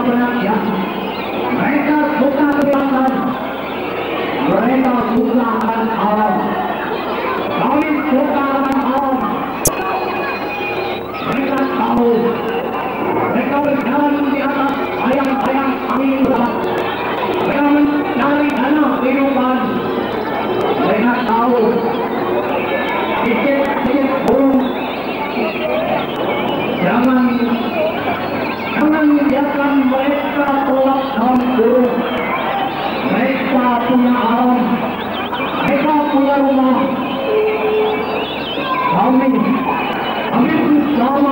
আপনারা Kami, kami bersama.